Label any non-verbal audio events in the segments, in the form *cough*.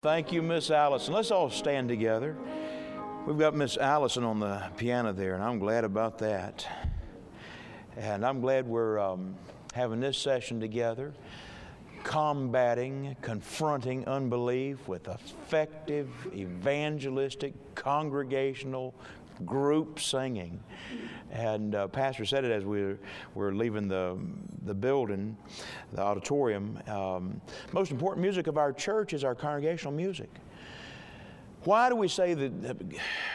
Thank you, Miss Allison. Let's all stand together. We've got Miss Allison on the piano there, and I'm glad about that. And I'm glad we're um, having this session together, combating, confronting unbelief with effective, evangelistic, congregational group singing. And uh, Pastor said it as we were, leaving the, the building, the auditorium. Um, most important music of our church is our congregational music. Why do we say that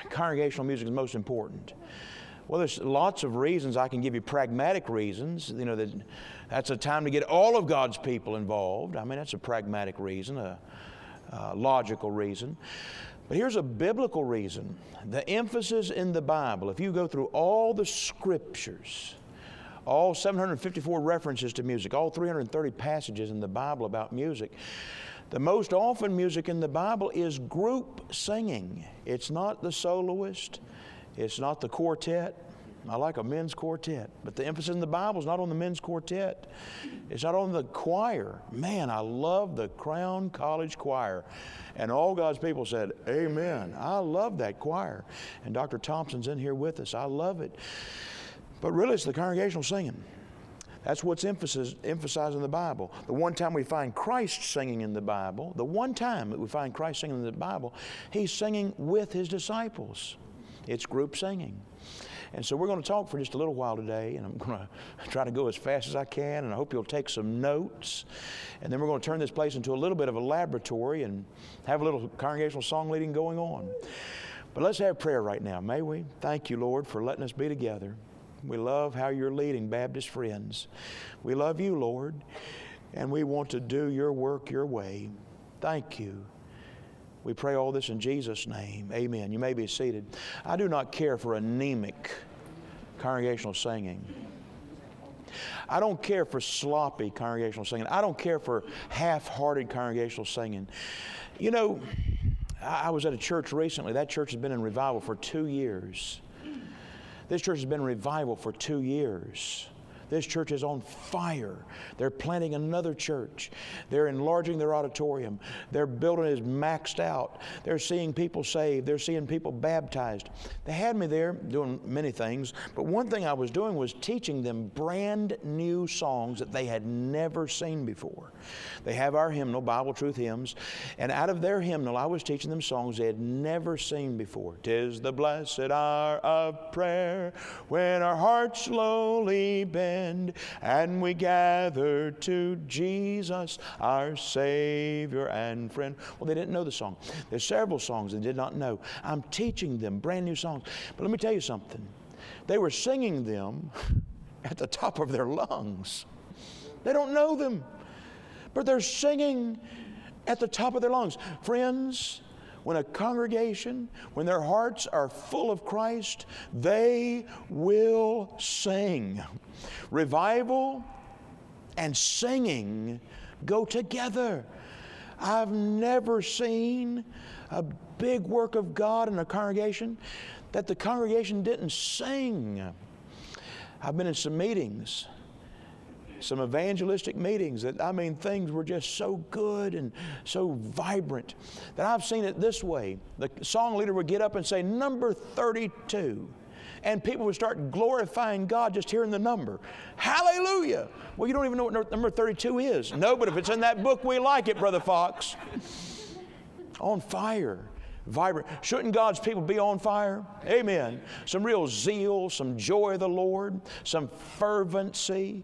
congregational music is most important? Well, there's lots of reasons. I can give you pragmatic reasons. You know, that that's a time to get all of God's people involved. I mean, that's a pragmatic reason, a, a logical reason. But here's a biblical reason. The emphasis in the Bible, if you go through all the scriptures, all 754 references to music, all 330 passages in the Bible about music, the most often music in the Bible is group singing. It's not the soloist, it's not the quartet, I like a men's quartet, but the emphasis in the Bible is not on the men's quartet. It's not on the choir. Man, I love the Crown College Choir. And all God's people said, Amen. I love that choir. And Dr. Thompson's in here with us. I love it. But really, it's the congregational singing. That's what's emphasis, emphasized in the Bible. The one time we find Christ singing in the Bible, the one time that we find Christ singing in the Bible, he's singing with his disciples. It's group singing. And so we're going to talk for just a little while today, and I'm going *laughs* to try to go as fast as I can, and I hope you'll take some notes. And then we're going to turn this place into a little bit of a laboratory and have a little congregational song leading going on. But let's have prayer right now, may we? Thank you, Lord, for letting us be together. We love how you're leading Baptist friends. We love you, Lord, and we want to do your work your way. Thank you. We pray all this in Jesus' name. Amen. You may be seated. I do not care for anemic congregational singing. I don't care for sloppy congregational singing. I don't care for half hearted congregational singing. You know, I was at a church recently. That church has been in revival for two years. This church has been in revival for two years. This church is on fire. They're planting another church. They're enlarging their auditorium. Their building is maxed out. They're seeing people saved. They're seeing people baptized. They had me there doing many things, but one thing I was doing was teaching them brand new songs that they had never seen before. They have our hymnal, Bible Truth Hymns, and out of their hymnal, I was teaching them songs they had never seen before. Tis the blessed hour of prayer when our hearts slowly bend and we gather to Jesus, our Savior and friend. Well, they didn't know the song. There's several songs they did not know. I'm teaching them brand new songs. But let me tell you something. They were singing them *laughs* at the top of their lungs. They don't know them, but they're singing at the top of their lungs. Friends, when a congregation, when their hearts are full of Christ, they will sing. Revival and singing go together. I've never seen a big work of God in a congregation that the congregation didn't sing. I've been in some meetings some evangelistic meetings that, I mean, things were just so good and so vibrant that I've seen it this way. The song leader would get up and say, Number 32 and people would start glorifying God just hearing the number. Hallelujah! Well, you don't even know what number 32 is. No, but if it's in that book, we like it, Brother Foxx. on fire, vibrant. Shouldn't God's people be on fire? Amen. Some real zeal, some joy of the Lord, some fervency.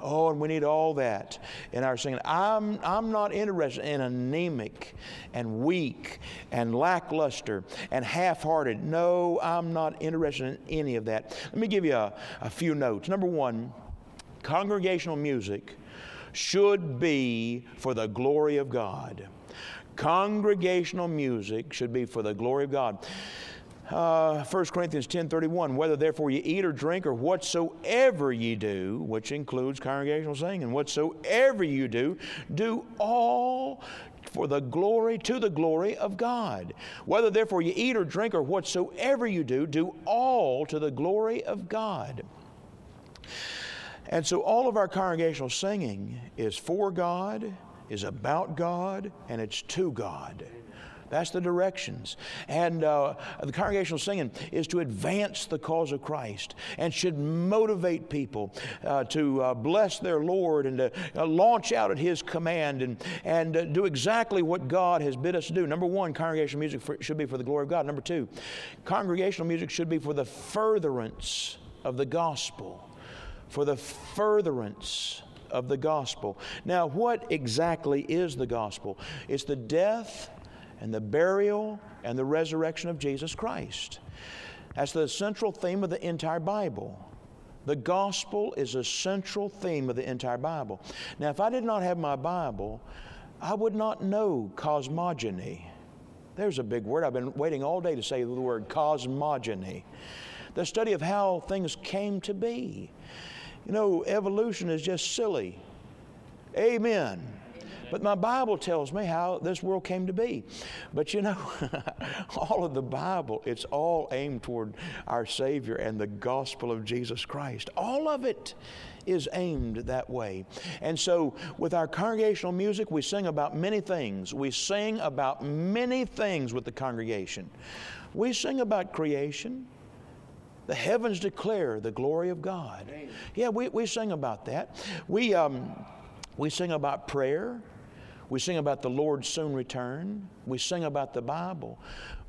Oh, and we need all that in our singing. I'm, I'm not interested in anemic and weak and lackluster and half hearted. No, I'm not interested in any of that. Let me give you a, a few notes. Number one, congregational music should be for the glory of God. Congregational music should be for the glory of God. Uh, 1 Corinthians 10.31, whether therefore you eat or drink or whatsoever ye do, which includes congregational singing, and whatsoever you do, do all for the glory, to the glory of God. Whether therefore you eat or drink or whatsoever you do, do all to the glory of God. And so all of our congregational singing is for God is about God and it's to God. That's the directions. And uh, the congregational singing is to advance the cause of Christ and should motivate people uh, to uh, bless their Lord and to uh, launch out at His command and, and uh, do exactly what God has bid us to do. Number one, congregational music for, should be for the glory of God. Number two, congregational music should be for the furtherance of the gospel. For the furtherance of the gospel. Now, what exactly is the gospel? It's the death and the burial and the resurrection of Jesus Christ. That's the central theme of the entire Bible. The gospel is a central theme of the entire Bible. Now, if I did not have my Bible, I would not know cosmogony. There's a big word. I've been waiting all day to say the word cosmogony. The study of how things came to be. You know, evolution is just silly. Amen. But my Bible tells me how this world came to be. But you know, *laughs* all of the Bible, it's all aimed toward our Savior and the gospel of Jesus Christ. All of it is aimed that way. And so, with our congregational music, we sing about many things. We sing about many things with the congregation. We sing about creation. The heavens declare the glory of God. Yeah, we, we sing about that. We, um, we sing about prayer. We sing about the Lord's soon return. We sing about the Bible.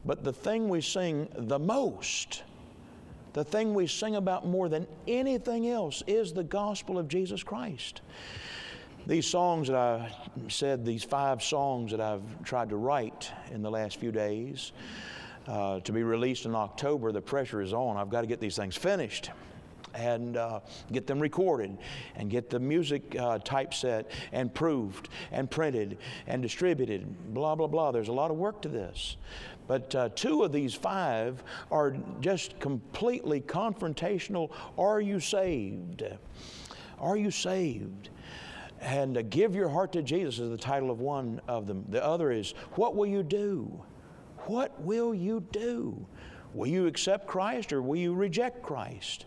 But the thing we sing the most, the thing we sing about more than anything else, is the gospel of Jesus Christ. These songs that I said, these five songs that I've tried to write in the last few days, uh, to be released in October, the pressure is on. I've got to get these things finished and uh, get them recorded and get the music uh, typeset and proved and printed and distributed, blah, blah, blah. There's a lot of work to this. But uh, two of these five are just completely confrontational. Are you saved? Are you saved? And uh, give your heart to Jesus is the title of one of them. The other is, What will you do? What will you do? Will you accept Christ or will you reject Christ?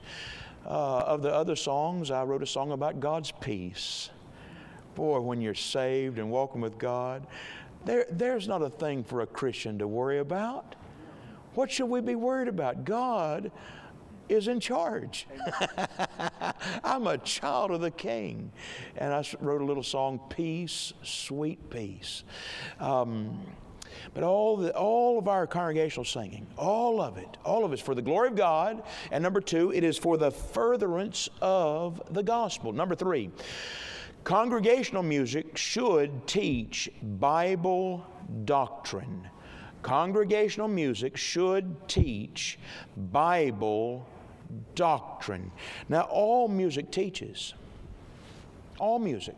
Uh, of the other songs, I wrote a song about God's peace. Boy, when you're saved and walking with God, there, there's not a thing for a Christian to worry about. What should we be worried about? God is in charge. *laughs* I'm a child of the King. And I wrote a little song, Peace, Sweet Peace. Um, but all, the, all of our congregational singing, all of it, all of it's for the glory of God. And number two, it is for the furtherance of the gospel. Number three, congregational music should teach Bible doctrine. Congregational music should teach Bible doctrine. Now, all music teaches. All music.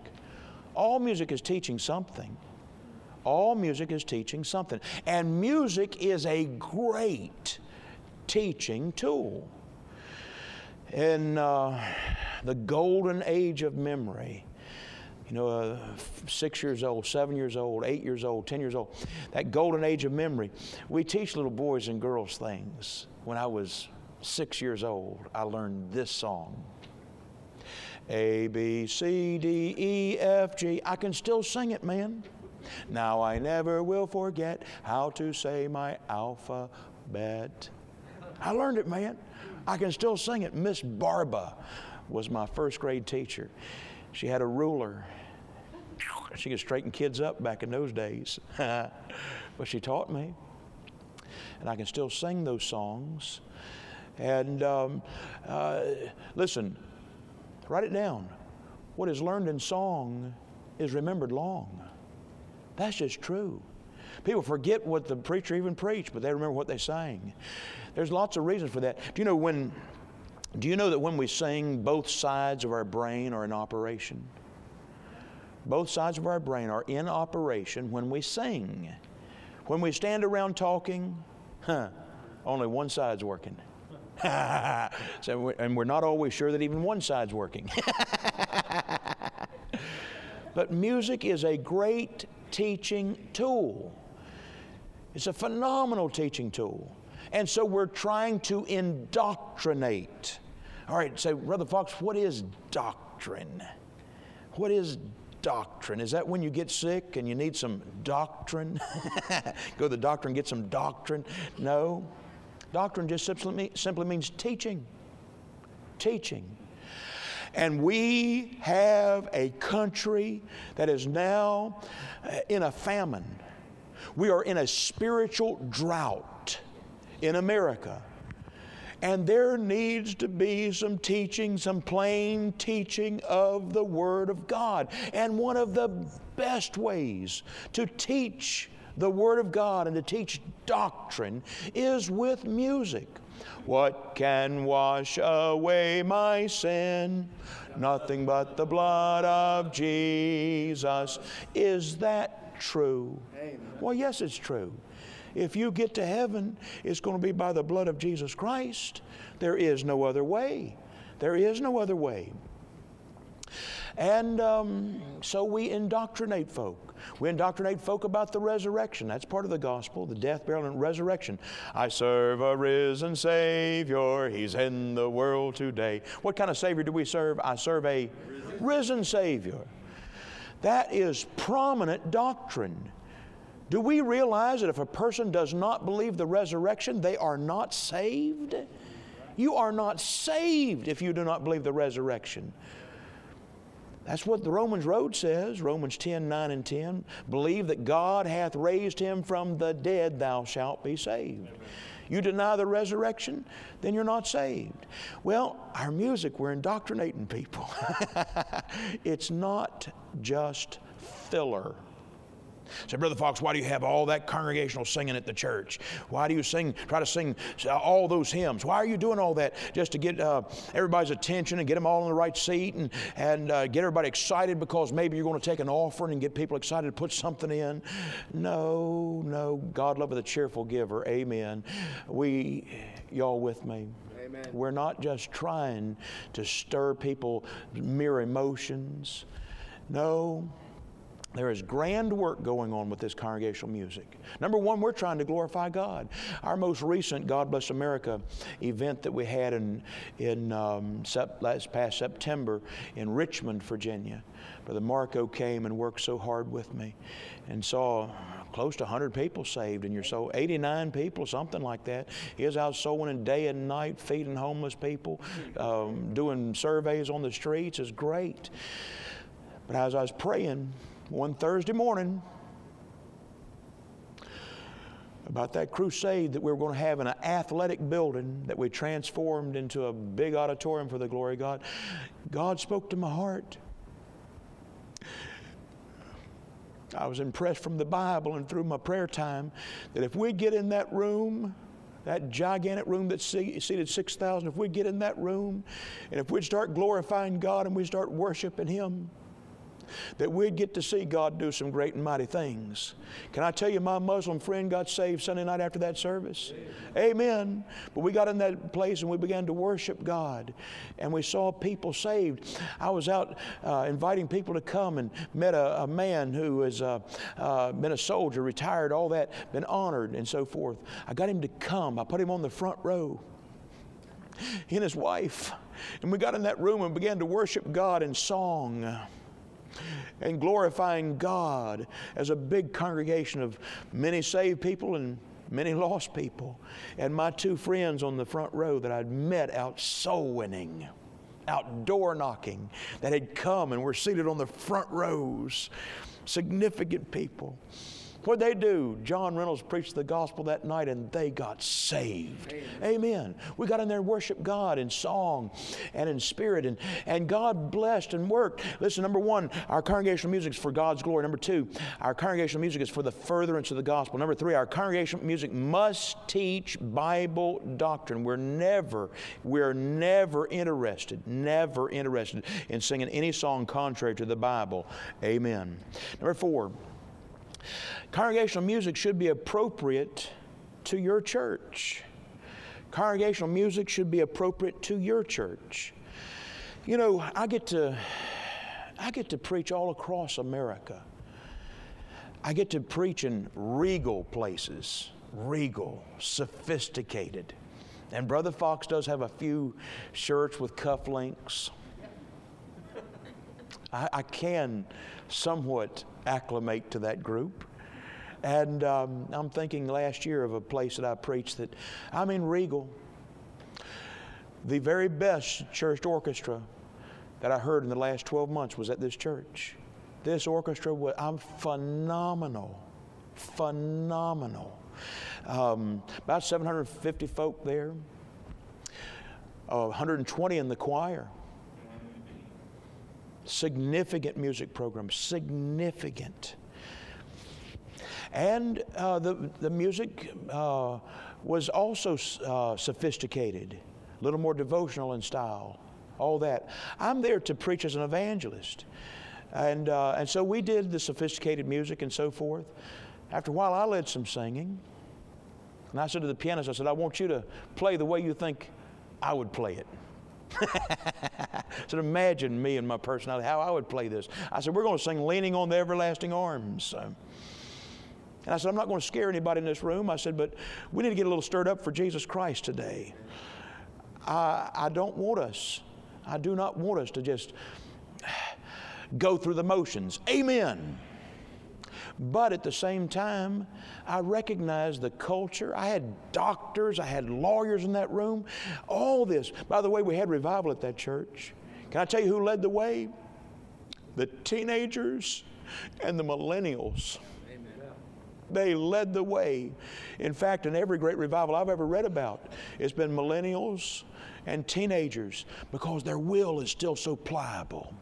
All music is teaching something. All music is teaching something. And music is a great teaching tool. In uh, the golden age of memory, you know, uh, six years old, seven years old, eight years old, ten years old, that golden age of memory, we teach little boys and girls things. When I was six years old, I learned this song. A, B, C, D, E, F, G. I can still sing it, man. Now I never will forget how to say my alphabet. I learned it, man. I can still sing it. Miss Barba was my first grade teacher. She had a ruler. She could straighten kids up back in those days. *laughs* but she taught me. And I can still sing those songs. And um, uh, listen, write it down. What is learned in song is remembered long. That's just true. People forget what the preacher even preached, but they remember what they sang. There's lots of reasons for that. Do you know when do you know that when we sing both sides of our brain are in operation? Both sides of our brain are in operation when we sing. When we stand around talking, huh, only one side's working. *laughs* so, and we're not always sure that even one side's working. *laughs* but music is a great teaching tool. It's a phenomenal teaching tool. And so we're trying to indoctrinate. All right, say, Brother Foxx, what is doctrine? What is doctrine. Is that when you get sick and you need some doctrine? *laughs* Go to the doctor and get some doctrine? No. Doctrine just simply, simply means teaching. Teaching. And we have a country that is now uh, in a famine. We are in a spiritual drought in America. And there needs to be some teaching, some plain teaching of the Word of God. And one of the best ways to teach the Word of God and to teach doctrine is with music. What can wash away my sin? Nothing but the blood of Jesus. Is that true? Amen. Well, yes, it's true. If you get to heaven, it's going to be by the blood of Jesus Christ. There is no other way. There is no other way. And um, so we indoctrinate folk. We indoctrinate folk about the resurrection. That's part of the gospel, the death, burial, and resurrection. I serve a risen Savior. He's in the world today. What kind of Savior do we serve? I serve a risen, risen Savior. That is prominent doctrine. Do we realize that if a person does not believe the resurrection, they are not saved? You are not saved if you do not believe the resurrection. That's what the Romans Road says, Romans 10 9 and 10. Believe that God hath raised him from the dead, thou shalt be saved. You deny the resurrection, then you're not saved. Well, our music, we're indoctrinating people. *laughs* it's not just filler. Say, Brother Foxx, why do you have all that congregational singing at the church? Why do you sing, try to sing all those hymns? Why are you doing all that just to get uh, everybody's attention and get them all in the right seat and, and uh, get everybody excited because maybe you're going to take an offering and get people excited to put something in? No, no. God loveth a cheerful giver. Amen. We, y'all with me? Amen. We're not just trying to stir people mere emotions. No, there is grand work going on with this congregational music. Number one, we're trying to glorify God. Our most recent God Bless America event that we had in, in um, sep- last past September in Richmond, Virginia, Brother Marco came and worked so hard with me and saw close to 100 people saved, and you're so 89 people, something like that. He out sowing day and night, feeding homeless people, um, doing surveys on the streets. is great. But as I was praying, one Thursday morning about that crusade that we were going to have in an athletic building that we transformed into a big auditorium for the glory of God. God spoke to my heart. I was impressed from the Bible and through my prayer time that if we get in that room, that gigantic room that seated 6,000, if we get in that room and if we start glorifying God and we start worshiping Him, that we'd get to see God do some great and mighty things. Can I tell you, my Muslim friend got saved Sunday night after that service? Amen. Amen. But we got in that place and we began to worship God, and we saw people saved. I was out uh, inviting people to come and met a, a man who has uh, uh, been a soldier, retired, all that, been honored, and so forth. I got him to come. I put him on the front row. He and his wife. And we got in that room and began to worship God in song and glorifying God as a big congregation of many saved people and many lost people. And my two friends on the front row that I'd met out soul winning, out door knocking, that had come and were seated on the front rows, significant people. What they do? John Reynolds preached the gospel that night and they got saved. Amen. Amen. We got in there and worshiped God in song and in spirit, and, and God blessed and worked. Listen, number one, our congregational music is for God's glory. Number two, our congregational music is for the furtherance of the gospel. Number three, our congregational music must teach Bible doctrine. We're never, we're never interested, never interested in singing any song contrary to the Bible. Amen. Number four, Congregational music should be appropriate to your church. Congregational music should be appropriate to your church. You know, I get to I get to preach all across America. I get to preach in regal places, regal, sophisticated. And Brother Foxx does have a few shirts with cufflinks. I, I can somewhat acclimate to that group. And um, I'm thinking last year of a place that I preached that I'm in Regal. The very best church orchestra that I heard in the last 12 months was at this church. This orchestra was I'm phenomenal, phenomenal. Um, about 750 folk there, uh, 120 in the choir. Significant music program, significant. And uh, the, the music uh, was also uh, sophisticated, a little more devotional in style, all that. I'm there to preach as an evangelist. And, uh, and so we did the sophisticated music and so forth. After a while, I led some singing. And I said to the pianist, I said, I want you to play the way you think I would play it. *laughs* said, imagine me and my personality, how I would play this. I said, we're going to sing Leaning on the Everlasting Arms. And I said, I'm not going to scare anybody in this room. I said, but we need to get a little stirred up for Jesus Christ today. I, I don't want us, I do not want us to just *sighs* go through the motions. Amen. But at the same time, I recognized the culture. I had doctors, I had lawyers in that room, all this. By the way, we had revival at that church. Can I tell you who led the way? The teenagers and the millennials. They led the way. In fact, in every great revival I've ever read about, it's been millennials and teenagers because their will is still so pliable.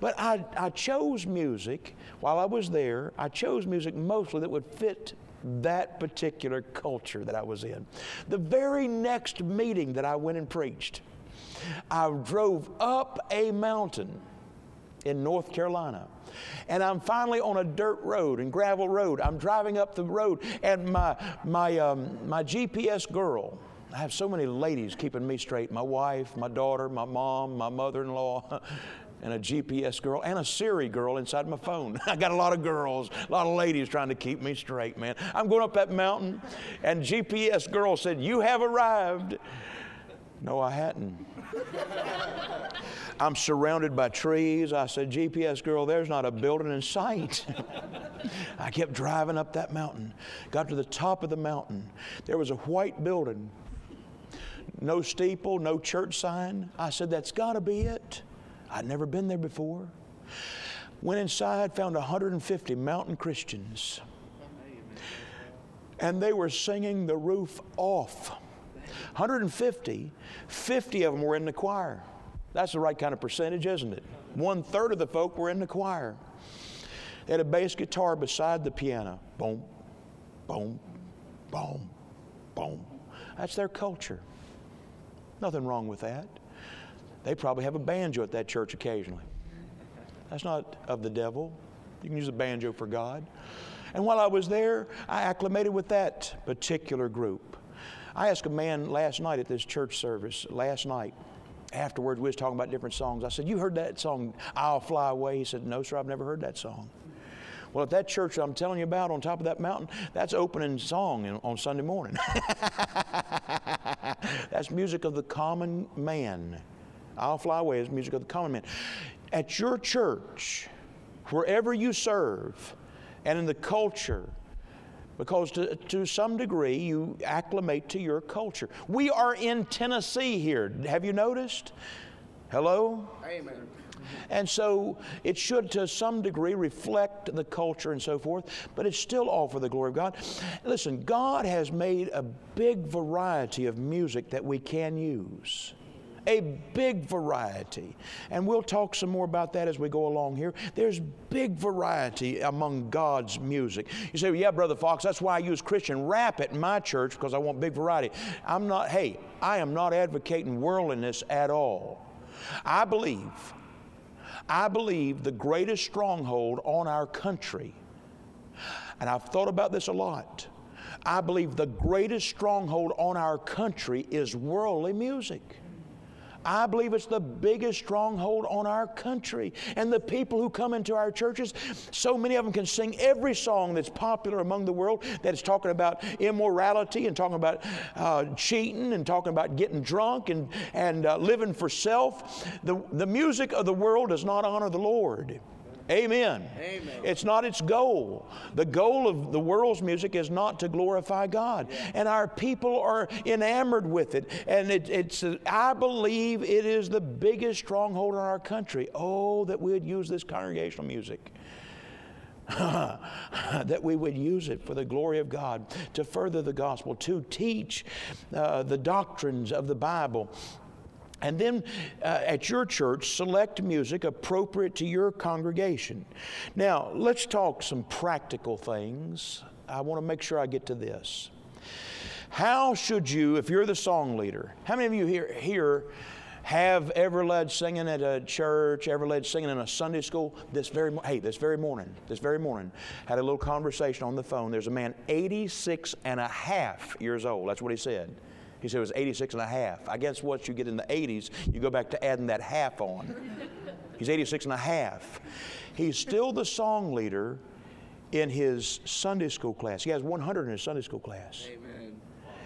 But I, I chose music while I was there, I chose music mostly that would fit that particular culture that I was in. The very next meeting that I went and preached, I drove up a mountain in North Carolina and I'm finally on a dirt road and gravel road. I'm driving up the road, and my my um, my GPS girl. I have so many ladies keeping me straight. My wife, my daughter, my mom, my mother-in-law. *laughs* and a GPS girl and a Siri girl inside my phone. *laughs* I got a lot of girls, a lot of ladies trying to keep me straight, man. I'm going up that mountain, and GPS girl said, You have arrived. No, I hadn't. I'm surrounded by trees. I said, GPS girl, there's not a building in sight. *laughs* I kept driving up that mountain. Got to the top of the mountain. There was a white building. No steeple, no church sign. I said, that's got to be it. I'd never been there before. Went inside, found 150 mountain Christians. And they were singing the roof off. 150, 50 of them were in the choir. That's the right kind of percentage, isn't it? One third of the folk were in the choir. They had a bass guitar beside the piano. Boom, boom, boom, boom. That's their culture. Nothing wrong with that. They probably have a banjo at that church occasionally. That's not of the devil. You can use a banjo for God. And while I was there, I acclimated with that particular group. I asked a man last night at this church service, last night, afterwards we was talking about different songs. I said, you heard that song, I'll Fly Away? He said, no, sir, I've never heard that song. Well, at that church I'm telling you about on top of that mountain, that's opening song on Sunday morning. *laughs* that's music of the common man. I'll Fly Away is music of the common man. At your church, wherever you serve, and in the culture because to, to some degree you acclimate to your culture. We are in Tennessee here. Have you noticed? Hello? Amen. And so it should, to some degree, reflect the culture and so forth, but it's still all for the glory of God. Listen, God has made a big variety of music that we can use a big variety. And we'll talk some more about that as we go along here. There's big variety among God's music. You say, well, yeah, Brother Foxx, that's why I use Christian rap at my church because I want big variety. I'm not, hey, I am not advocating worldliness at all. I believe, I believe the greatest stronghold on our country, and I've thought about this a lot. I believe the greatest stronghold on our country is worldly music. I believe it's the biggest stronghold on our country. And the people who come into our churches, so many of them can sing every song that's popular among the world that's talking about immorality and talking about uh, cheating and talking about getting drunk and, and uh, living for self. The, the music of the world does not honor the Lord. Amen. Amen. It's not its goal. The goal of the world's music is not to glorify God. Yeah. And our people are enamored with it. And it, it's, I believe it is the biggest stronghold in our country. Oh, that we would use this congregational music. *laughs* that we would use it for the glory of God, to further the gospel, to teach uh, the doctrines of the Bible, and then uh, at your church, select music appropriate to your congregation. Now, let's talk some practical things. I want to make sure I get to this. How should you, if you're the song leader, how many of you here, here have ever led singing at a church, ever led singing in a Sunday school? This very hey, this very morning, this very morning, had a little conversation on the phone. There's a man 86 and a half years old. That's what he said. He said it was 86 and a half. I guess once you get in the 80s, you go back to adding that half on. *laughs* He's 86 and a half. He's still the song leader in his Sunday school class. He has 100 in his Sunday school class. Amen.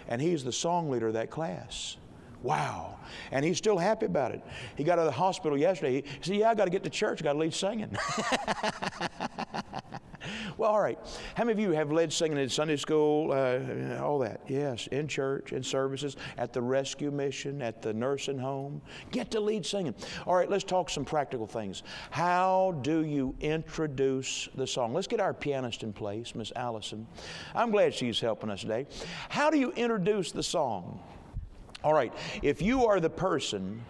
And he's the song leader of that class. Wow. And he's still happy about it. He got out of the hospital yesterday. He said, Yeah, I got to get to church. I got to lead singing. *laughs* well, all right. How many of you have led singing in Sunday school, uh, all that? Yes, in church, in services, at the rescue mission, at the nursing home. Get to lead singing. All right, let's talk some practical things. How do you introduce the song? Let's get our pianist in place, Miss Allison. I'm glad she's helping us today. How do you introduce the song? All right, if you are the person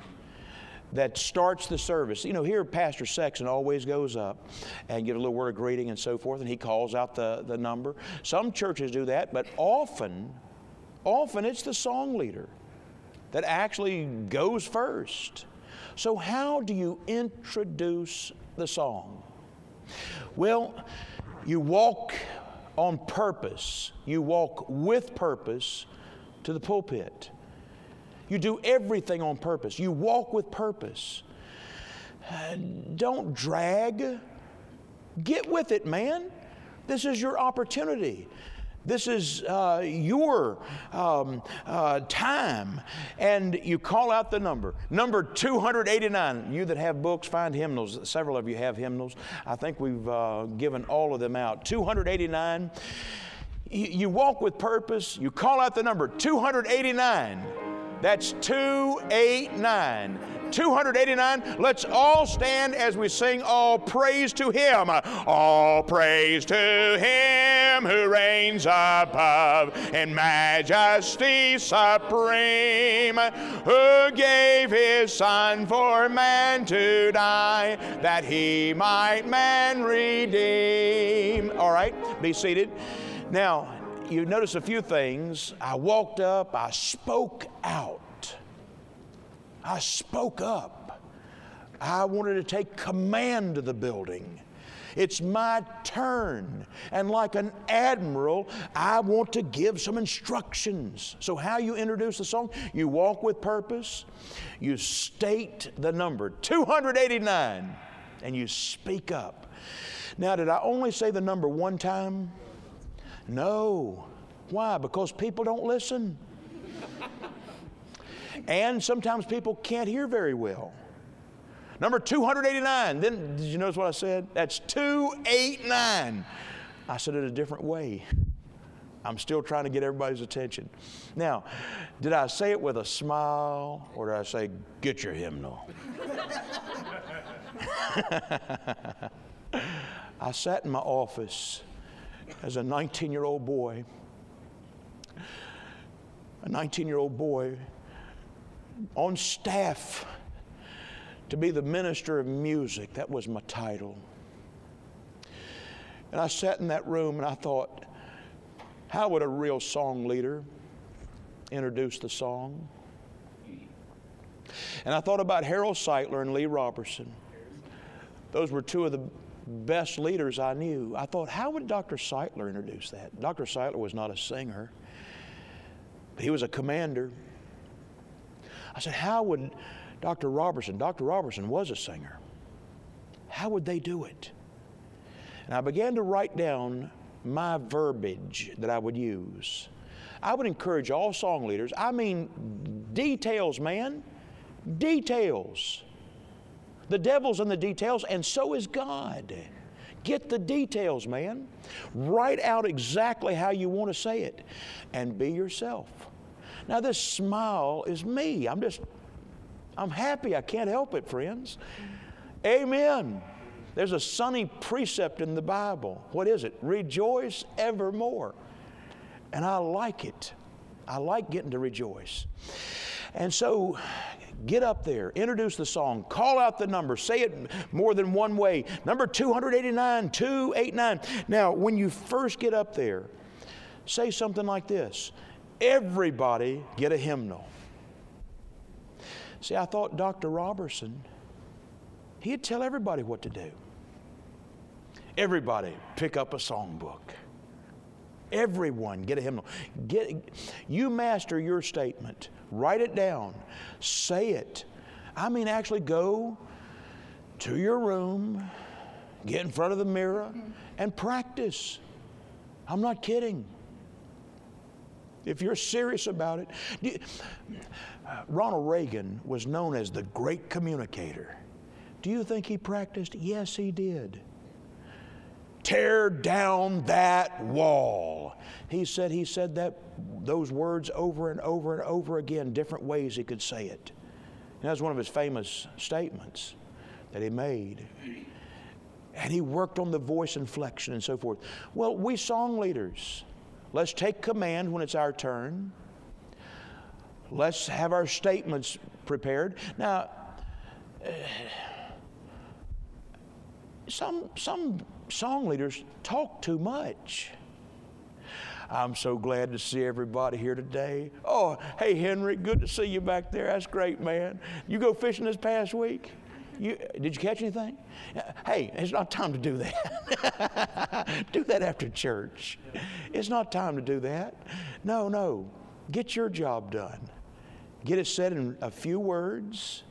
that starts the service. You know, here Pastor Sexton always goes up and gives a little word of greeting and so forth, and he calls out the, the number. Some churches do that, but often, often it's the song leader that actually goes first. So, how do you introduce the song? Well, you walk on purpose, you walk with purpose to the pulpit. You do everything on purpose. You walk with purpose. Don't drag. Get with it, man. This is your opportunity. This is uh, your um, uh, time. And you call out the number. Number 289. You that have books, find hymnals. Several of you have hymnals. I think we've uh, given all of them out. 289. You, you walk with purpose. You call out the number 289. That's 289. 289. Let's all stand as we sing All Praise to Him. All praise to Him who reigns above in majesty supreme, who gave His Son for man to die, that He might man redeem. All right, be seated. Now, you notice a few things. I walked up, I spoke out. I spoke up. I wanted to take command of the building. It's my turn. And like an admiral, I want to give some instructions. So, how you introduce the song? You walk with purpose, you state the number 289, and you speak up. Now, did I only say the number one time? No. Why? Because people don't listen. and sometimes people can't hear very well. Number 289. Then, did you notice what I said? That's 289. I said it a different way. I'm still trying to get everybody's attention. Now, did I say it with a smile or did I say, get your hymnal? *laughs* I sat in my office as a 19 year old boy. A 19 year old boy on staff to be the minister of music. That was my title. And I sat in that room and I thought, how would a real song leader introduce the song? And I thought about Harold Sightler and Lee Roberson. Those were two of the best leaders I knew. I thought, how would Dr. Sightler introduce that? Dr. Sightler was not a singer, he was a commander. I said, how would Dr. Roberson. Dr. Roberson was a singer. How would they do it? And I began to write down my verbiage that I would use. I would encourage all song leaders, I mean, details, man, details. The devil's in the details, and so is God. Get the details, man. Write out exactly how you want to say it and be yourself. Now, this smile is me. I'm just, I'm happy. I can't help it, friends. Amen. There's a sunny precept in the Bible. What is it? Rejoice evermore. And I like it. I like getting to rejoice. And so get up there, introduce the song, call out the number, say it more than one way. Number 289, 289. Now, when you first get up there, say something like this Everybody get a hymnal. See, I thought Dr. Roberson, he'd tell everybody what to do. Everybody pick up a songbook. Everyone get a hymnal. Get, you master your statement. Write it down. Say it. I mean, actually go to your room, get in front of the mirror, and practice. I'm not kidding. If you're serious about it, you, uh, Ronald Reagan was known as the great communicator. Do you think he practiced? Yes, he did tear down that wall. He said he said that those words over and over and over again, different ways he could say it. And that was one of his famous statements that he made. And he worked on the voice inflection and so forth. Well, we song leaders, let's take command when it's our turn. Let's have our statements prepared. Now, *sighs* some, some song leaders talk too much. I'm so glad to see everybody here today. Oh, hey, Henry, good to see you back there. That's great, man. You go fishing this past week? You, did you catch anything? Hey, it's not time to do that. *laughs* do that after church. It's not time to do that. No, no. Get your job done. Get it said in a few words,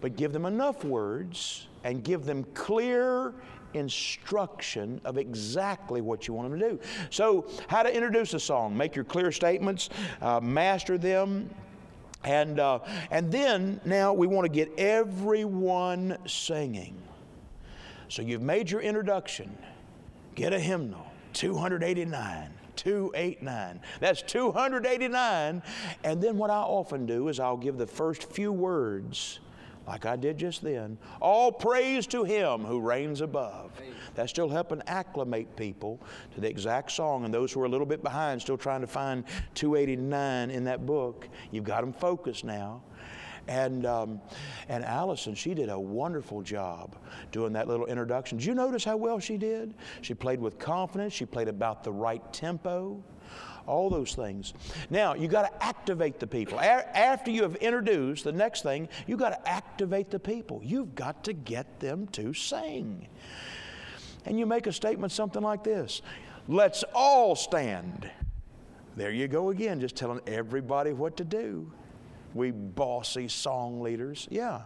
but give them enough words and give them clear instruction of exactly what you want them to do. So, how to introduce a song? Make your clear statements, uh, master them. And, uh, and then now we want to get everyone singing. So you've made your introduction. Get a hymnal, 289. 289. That's 289. And then what I often do is I'll give the first few words like I did just then. All praise to Him who reigns above. That's still helping acclimate people to the exact song. And those who are a little bit behind, still trying to find 289 in that book, you've got them focused now. And, um, and Allison, she did a wonderful job doing that little introduction. Did you notice how well she did? She played with confidence, she played about the right tempo all those things. Now, you got to activate the people. A- after you have introduced, the next thing, you got to activate the people. You've got to get them to sing. And you make a statement something like this Let's all stand. There you go again, just telling everybody what to do. We bossy song leaders. Yeah.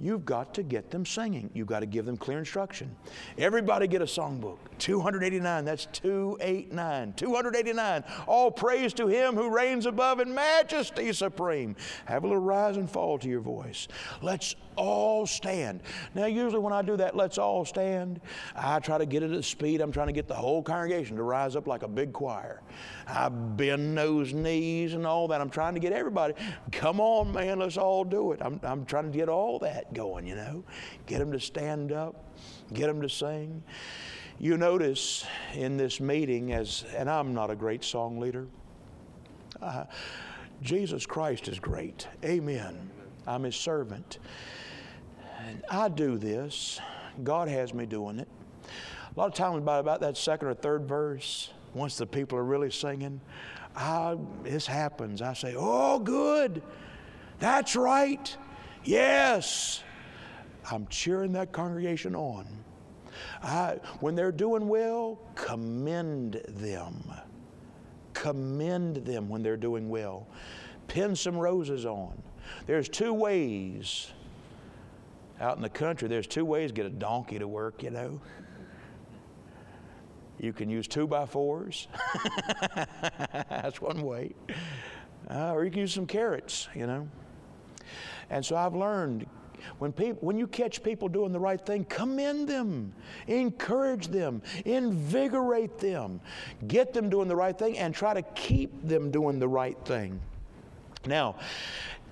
You've got to get them singing. You've got to give them clear instruction. Everybody get a songbook. 289, that's 289. 289. All praise to him who reigns above in majesty supreme. Have a little rise and fall to your voice. Let's all stand. Now, usually when I do that, let's all stand, I try to get it at speed. I'm trying to get the whole congregation to rise up like a big choir. I bend those knees and all that. I'm trying to get everybody, come on, man, let's all do it. I'm, I'm trying to get all that going, you know. Get them to stand up, get them to sing. You notice in this meeting, as and I'm not a great song leader. Uh, Jesus Christ is great. Amen. I'm his servant. And I do this. God has me doing it. A lot of times about, about that second or third verse, once the people are really singing, I, this happens. I say, Oh, good. That's right. Yes. I'm cheering that congregation on. I, when they're doing well, commend them. Commend them when they're doing well. Pin some roses on. There's two ways out in the country, there's two ways get a donkey to work, you know. You can use two by fours. *laughs* That's one way. Uh, or you can use some carrots, you know. And so I've learned when, people, when you catch people doing the right thing, commend them, encourage them, invigorate them, get them doing the right thing, and try to keep them doing the right thing. Now,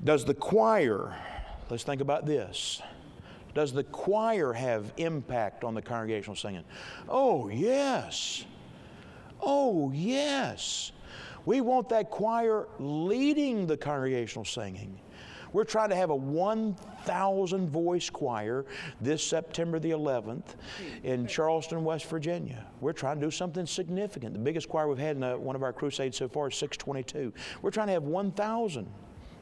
does the choir, let's think about this. Does the choir have impact on the congregational singing? Oh, yes. Oh, yes. We want that choir leading the congregational singing. We're trying to have a 1,000 voice choir this September the 11th in Charleston, West Virginia. We're trying to do something significant. The biggest choir we've had in a, one of our crusades so far is 622. We're trying to have 1,000.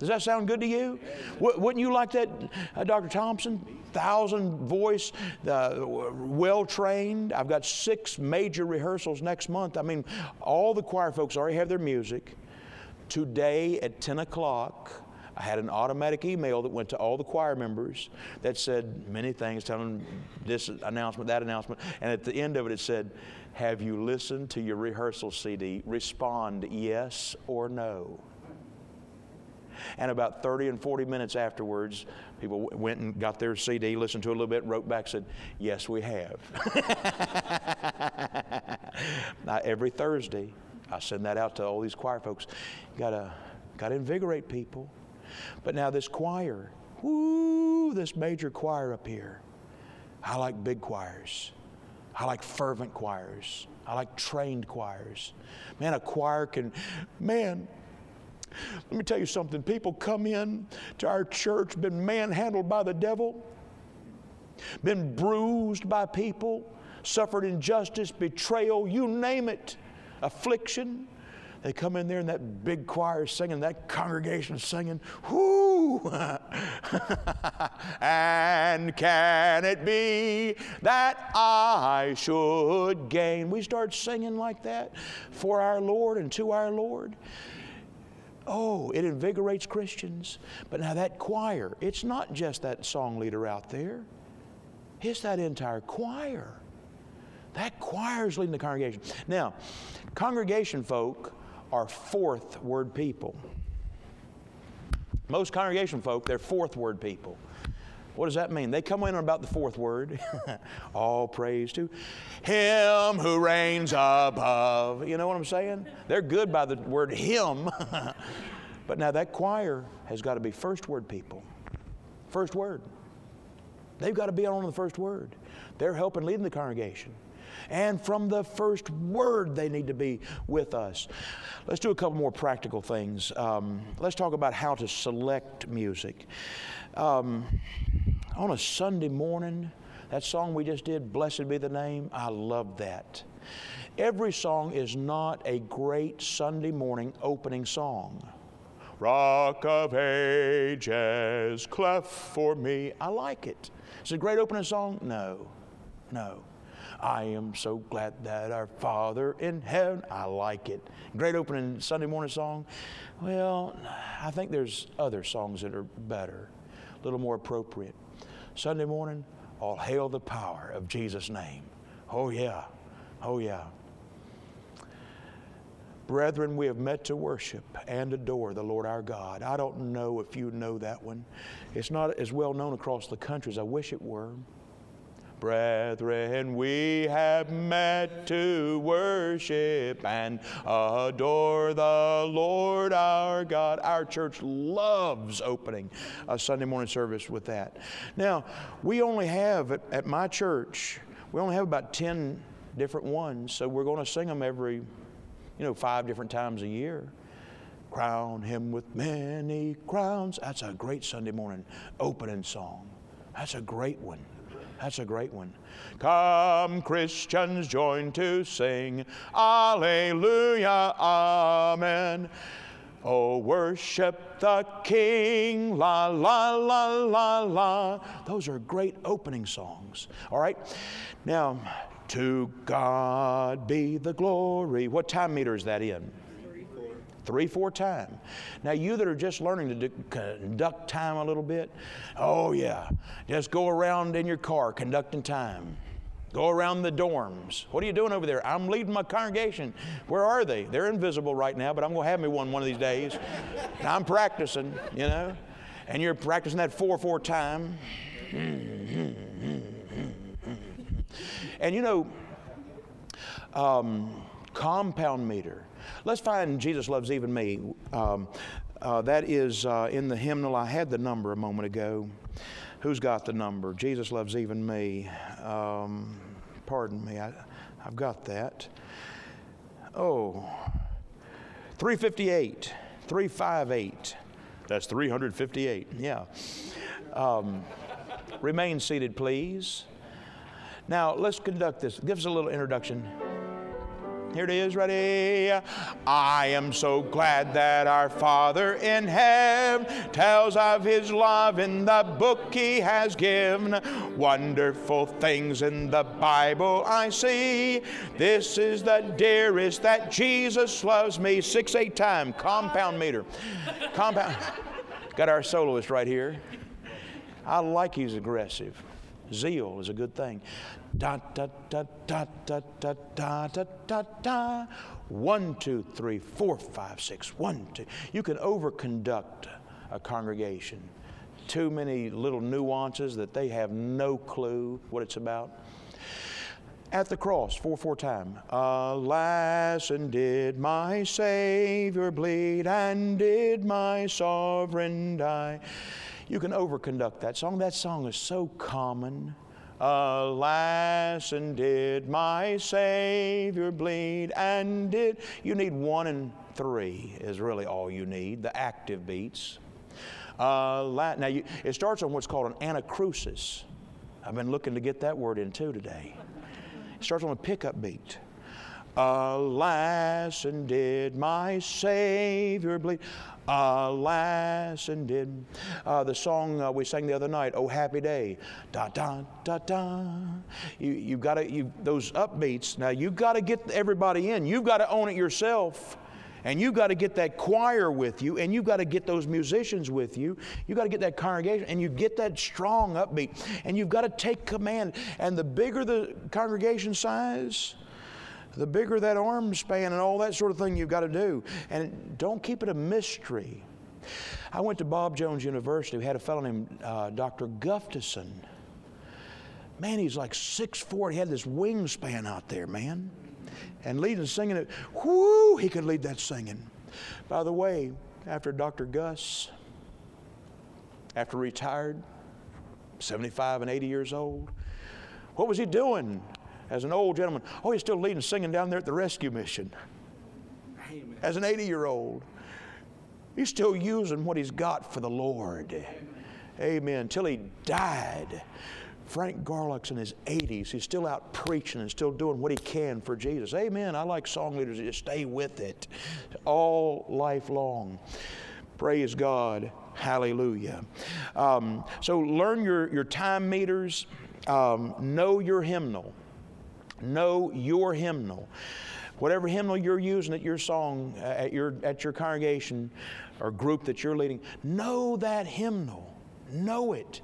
Does that sound good to you? wouldn't you like that, uh, Dr. Thompson? Thousand voice, uh, well trained. I've got six major rehearsals next month. I mean, all the choir folks already have their music. Today at 10 o'clock, I had an automatic email that went to all the choir members that said many things, telling them this announcement, that announcement. And at the end of it, it said, Have you listened to your rehearsal CD? Respond yes or no. And about 30 and 40 minutes afterwards, people went and got their CD, listened to it a little bit, wrote back, said, Yes, we have. *laughs* now, every Thursday, I send that out to all these choir folks. Gotta, gotta invigorate people. But now, this choir, whoo, this major choir up here. I like big choirs. I like fervent choirs. I like trained choirs. Man, a choir can, man, let me tell you something. People come in to our church, been manhandled by the devil, been bruised by people, suffered injustice, betrayal, you name it, affliction. They come in there and that big choir is singing, that congregation is singing, whoo! *laughs* and can it be that I should gain? We start singing like that for our Lord and to our Lord. Oh, it invigorates Christians. But now that choir, it's not just that song leader out there, it's that entire choir. That choir is leading the congregation. Now, congregation folk are fourth word people. Most congregation folk, they're fourth word people. What does that mean? They come in on about the fourth word. *laughs* All praise to Him who reigns above. You know what I'm saying? They're good by the word Him. *laughs* but now that choir has got to be first word people. First word. They've got to be on the first word. They're helping leading the congregation. And from the first word, they need to be with us. Let's do a couple more practical things. Um, let's talk about how to select music. Um, on a Sunday morning, that song we just did, Blessed Be the Name, I love that. Every song is not a great Sunday morning opening song. Rock of ages, cleft for me. I like it. Is it a great opening song? No, no. I am so glad that our Father in heaven, I like it. Great opening Sunday morning song. Well, I think there's other songs that are better, a little more appropriate. Sunday morning, all hail the power of Jesus' name. Oh, yeah. Oh, yeah. Brethren, we have met to worship and adore the Lord our God. I don't know if you know that one. It's not as well known across the country as I wish it were. Brethren, we have met to worship and adore the Lord our God. Our church loves opening a Sunday morning service with that. Now, we only have at, at my church, we only have about 10 different ones, so we're going to sing them every, you know, five different times a year. Crown him with many crowns. That's a great Sunday morning opening song. That's a great one. That's a great one. Come, Christians, join to sing. Alleluia, Amen. Oh, worship the King, la, la, la, la, la. Those are great opening songs. All right? Now, to God be the glory. What time meter is that in? 34. three, four time. Now, you that are just learning to do, conduct time a little bit, oh yeah, just go around in your car conducting time. Go around the dorms. What are you doing over there? I'm leading my congregation. Where are they? They're invisible right now, but I'm going to have me one one of these days. I'm practicing, you know. And you're practicing that 4 4 time. And you know, um, compound meter. Let's find Jesus Loves Even Me. Um, uh, that is uh, in the hymnal. I had the number a moment ago. Who's got the number? Jesus loves even me. Um, pardon me, I, I've got that. Oh, 358, 358. That's 358, yeah. Um, remain seated, please. Now, let's conduct this. Give us a little introduction. Here it is, ready? I am so glad that our Father in heaven tells of his love in the book he has given. Wonderful things in the Bible I see. This is the dearest that Jesus loves me. Six, eight time, compound meter. Compound. *laughs* Got our soloist right here. I like he's aggressive. Zeal is a good thing. Da da da da da da da da da da. One, two, three, four, five, six. One, two. You can overconduct a congregation. Too many little nuances that they have no clue what it's about. At the cross, four, four time. Alas, and did my Savior bleed, and did my sovereign die? You can overconduct that song. That song is so common. Alas, and did my Savior bleed, and did. You need one and three, is really all you need, the active beats. Now, you, it starts on what's called an anacrusis. I've been looking to get that word in too today. It starts on a pickup beat. Alas, and did my Savior bleed? Alas, and did uh, the song uh, we sang the other night, "Oh Happy Day," da da da da. You you've got to you those upbeats. Now you've got to get everybody in. You've got to own it yourself. And you've got to get that choir with you, and you've got to get those musicians with you. You've got to get that congregation, and you get that strong upbeat, and you've got to take command. And the bigger the congregation size, the bigger that arm span and all that sort of thing you've got to do. And don't keep it a mystery. I went to Bob Jones University. We had a fellow named uh, Dr. Gustafson. Man, he's like six four. He had this wingspan out there, man. And leading singing it, whoo, he could lead that singing. By the way, after Dr. Gus, after retired, 75 and 80 years old, what was he doing? As an old gentleman. Oh, he's still leading singing down there at the rescue mission. Amen. As an 80 year old. He's still using what he's got for the Lord. Amen. Amen. Till he died. Frank Garlock's in his 80s. He's still out preaching and still doing what he can for Jesus. Amen. I like song leaders that just stay with it all life long. Praise God. Hallelujah. Um, so learn your, your time meters, um, know your hymnal. Know your hymnal. Whatever hymnal you're using at your song, uh, at your, at your congregation or group that you're leading, know that hymnal. Know it.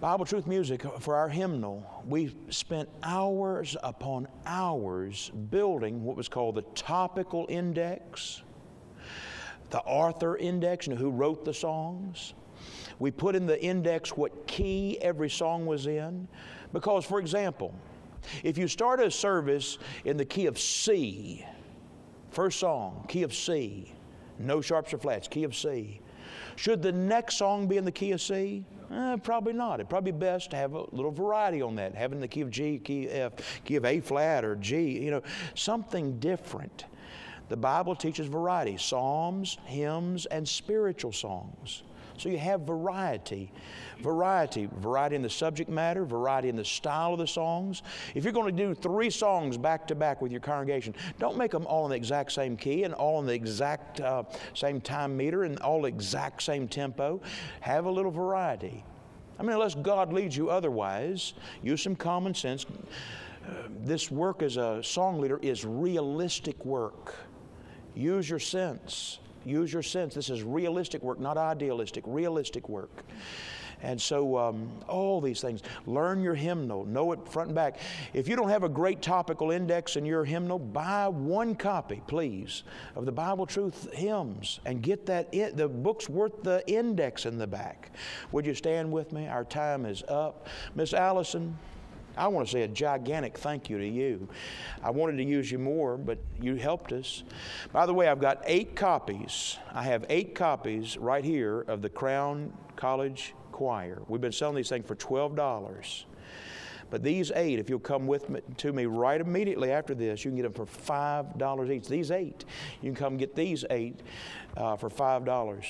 Bible Truth Music, uh, for our hymnal, we spent hours upon hours building what was called the topical index, the author index, and who wrote the songs. We put in the index what key every song was in. Because, for example, if you start a service in the key of C, first song, key of C, no sharps or flats, key of C. Should the next song be in the key of C? Eh, probably not. It'd probably be best to have a little variety on that, having the key of G, key F, key of A flat or G, you know, something different. The Bible teaches variety psalms, hymns, and spiritual songs. So you have variety. Variety. Variety in the subject matter, variety in the style of the songs. If you're going to do three songs back to back with your congregation, don't make them all in the exact same key and all in the exact uh, same time meter and all exact same tempo. Have a little variety. I mean, unless God leads you otherwise, use some common sense. Uh, this work as a song leader is realistic work. Use your sense. Use your sense. This is realistic work, not idealistic, realistic work. And so, um, all these things. Learn your hymnal, know it front and back. If you don't have a great topical index in your hymnal, buy one copy, please, of the Bible Truth hymns and get that. In, the book's worth the index in the back. Would you stand with me? Our time is up. Miss Allison. I want to say a gigantic thank you to you. I wanted to use you more, but you helped us. By the way, I've got eight copies. I have eight copies right here of the Crown College Choir. We've been selling these things for $12. But these eight, if you'll come with me, to me right immediately after this, you can get them for five dollars each. These eight, you can come get these eight uh, for five dollars.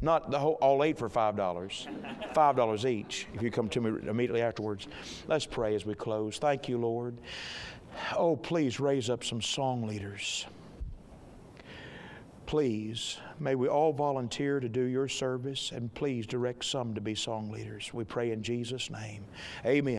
Not the whole, all eight for five dollars, five dollars each. If you come to me immediately afterwards, let's pray as we close. Thank you, Lord. Oh, please raise up some song leaders. Please, may we all volunteer to do your service, and please direct some to be song leaders. We pray in Jesus' name. Amen.